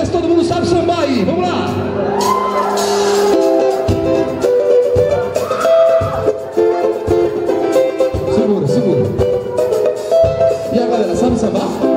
ver se todo mundo sabe sambar aí. Vamos lá. Segura, segura. E a galera, sabe sambar?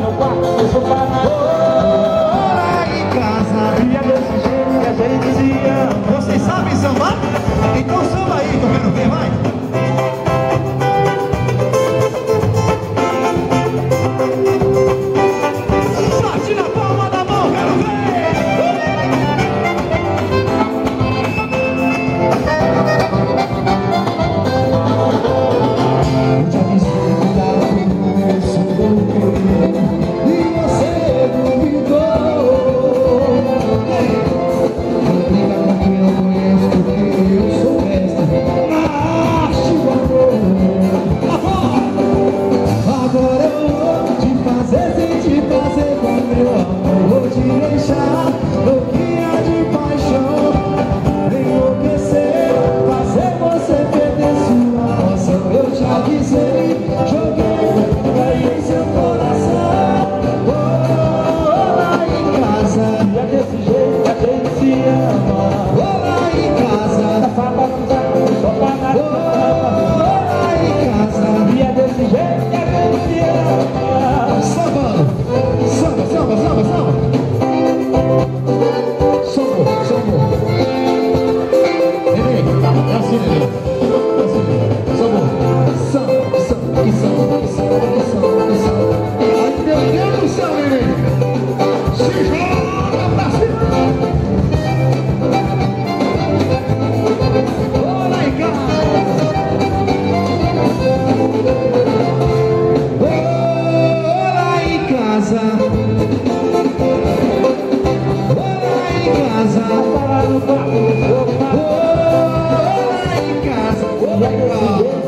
the rock. is it?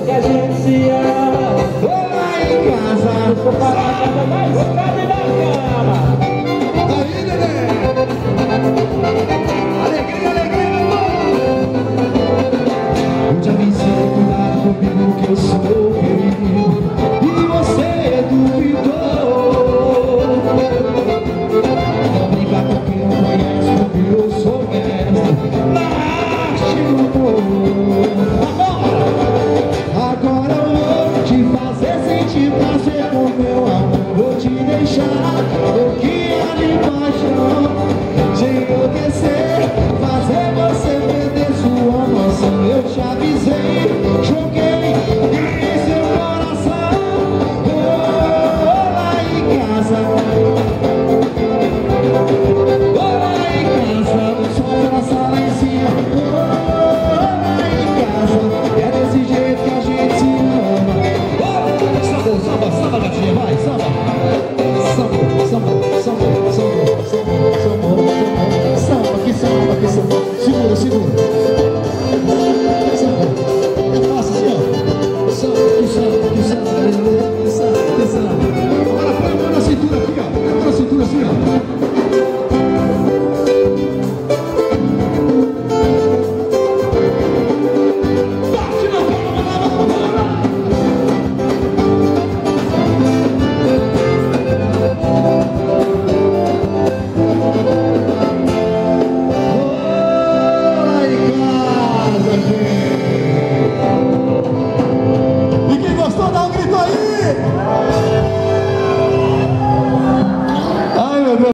Que a gente ama Vou lá em casa. Vou parar, vai, vai, Oh, Segura, segura.